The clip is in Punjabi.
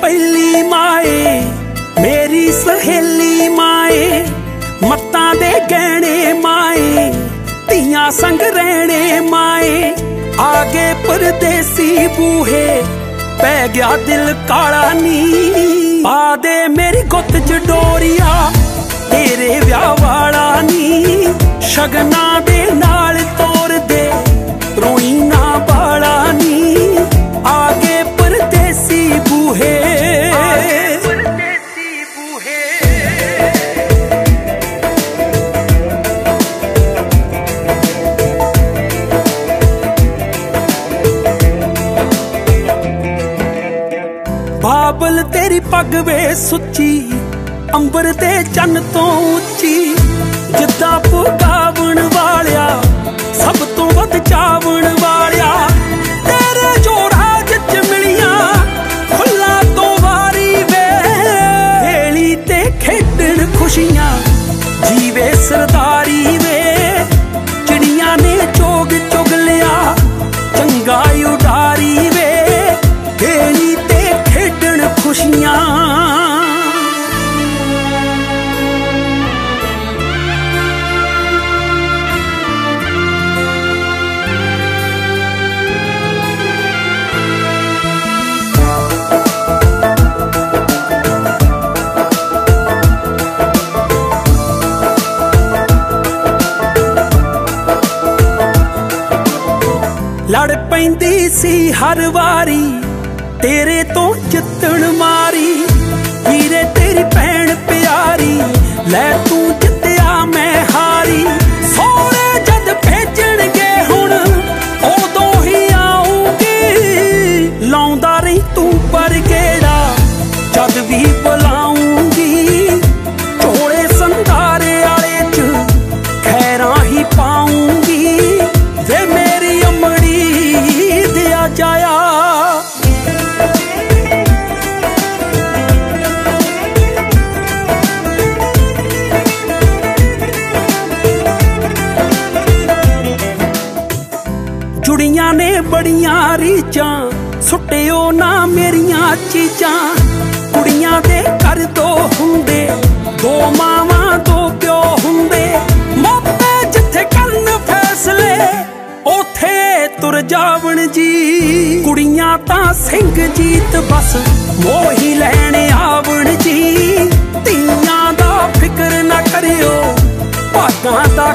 ਪਹਿਲੀ ਮਾਏ, ਮੇਰੀ ਸਹੇਲੀ ਮਾਏ, ਮੱਤਾਂ ਦੇ ਗਹਿਣੇ ਮਾਏ, ਧੀਆਂ ਸੰਗ ਰਹਿਣੇ ਮਾਏ। ਆਗੇ ਪਰਦੇਸੀ ਬੂਹੇ, ਪੈ ਗਿਆ ਦਿਲ ਕਾਲਾ ਨੀ। ਆ ਦੇ ਮੇਰੀ ਗੁੱਤ ਚ ਡੋਰੀਆ, ਤੇਰੇ ਵਿਆਹ ਵਾਲਾ ਨੀ। ਸ਼ਗਨਾ ਦੇ ਬਾਬਲ ਤੇਰੀ ਪੱਗ ਵੇ ਸੁੱਚੀ, ਅੰਬਰ ਤੇ ਚੰਨ ਤੋਂ ਉੱਚੀ। ਜਿੱਦਾਂ ਪੁਗਾਵਣ ਵਾਲਿਆ ਸਭ ਤੋਂ ਵੱਧ ਚਾਵਣ ਲੜ ਸੀ ਹਰ ਵਾਰੀ। ਤੇਰੇ ਤੋਂ ਜਿੱਤਣ ਮਾਰੀ ਜੁੜੀਆਂ ਨੇ ਬੜੀਆਂ ਰੀਚਾਂ ਸੁੱਟਿਓ ਨਾ ਮੇਰੀਆਂ ਚੀਜ਼ਾਂ। ਕੁੜੀਆਂ ਦੇ ਘਰ ਦੋ ਹੁੰਦੇ, ਦੋ ਮਾਵਾਂ, ਦੋ ਪਿਓ ਹੁੰਦੇ। ਮੋਪੇ ਜਿੱਥੇ ਕਰਨ ਫੈਸਲੇ ਉਥੇ ਤੁਰ ਜਾਵਣ ਜੀ। ਕੁੜੀਆਂ ਤਾਂ ਸਿੰਘ ਜੀਤ ਬਸ, ਮੋਹੀ ਲੈਣ ਆਵਣ ਜੀ। ਧੀਆਂ ਦਾ ਫਿਕਰ ਨਾ ਕਰਿਓ, ਭਾਗਾਂ ਦਾ